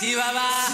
Chihuahua.